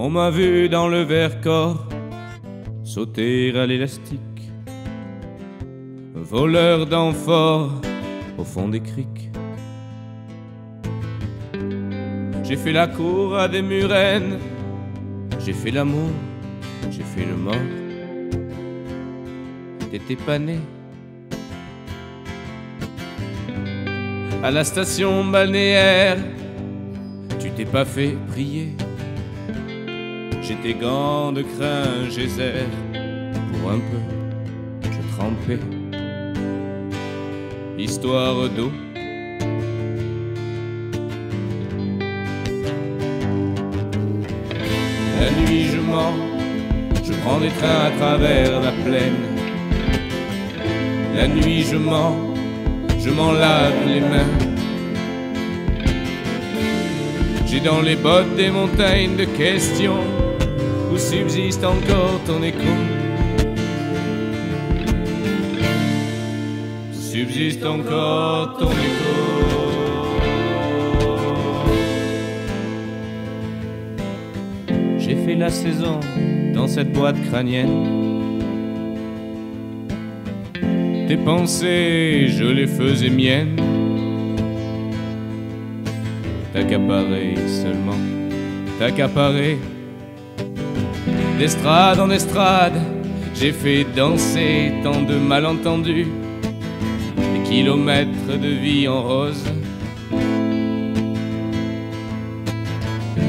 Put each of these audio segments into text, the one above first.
On m'a vu dans le Vercors sauter à l'élastique, voleur d'amphores au fond des criques. J'ai fait la cour à des murennes, j'ai fait l'amour, j'ai fait le mort. T'étais pas né. À la station balnéaire, tu t'es pas fait prier. J'étais gants de crin, geyser, pour un peu, je trempais. Histoire d'eau. La nuit je mens, je prends des trains à travers la plaine. La nuit je mens, je m'en lave les mains. J'ai dans les bottes des montagnes de questions où subsiste encore ton écho? Subsiste encore ton écho. J'ai fait la saison dans cette boîte crânienne. Tes pensées, je les faisais miennes. T'accaparer seulement, t'accaparer. D'estrade en estrade, j'ai fait danser tant de malentendus. Des kilomètres de vie en rose.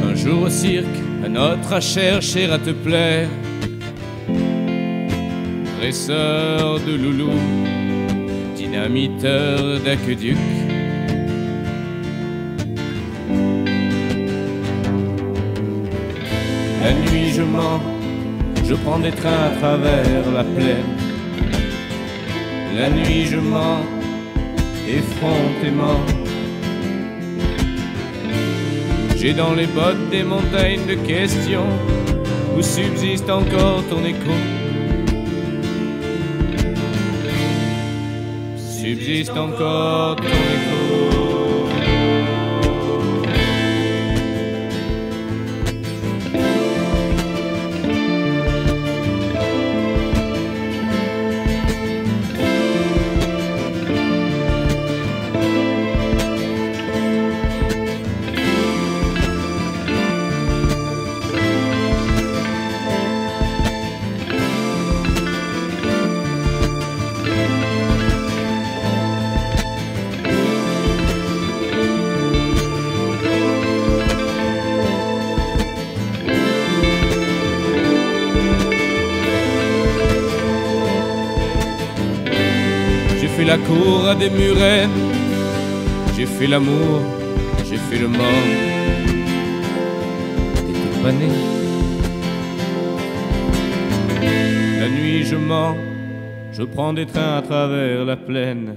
Un jour au cirque, un autre à chercher à te plaire. Dresseur de loulou, dynamiteur d'aqueduc. La nuit je mens, je prends des trains à travers la plaine. La nuit je mens, effrontément. J'ai dans les bottes des montagnes de questions où subsiste encore ton écho. Subsiste encore ton écho. J'ai fait la cour à des murennes, j'ai fait l'amour, j'ai fait le mort. T'étais pas né. La nuit je mens, je prends des trains à travers la plaine.